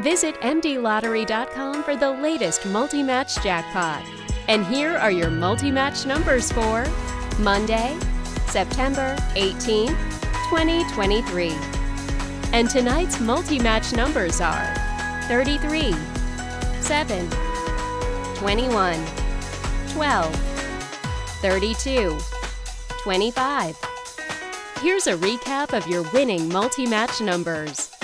Visit MDLottery.com for the latest multi match jackpot. And here are your multi match numbers for Monday, September 18, 2023. And tonight's multi match numbers are 33, 7, 21, 12, 32, 25. Here's a recap of your winning multi match numbers.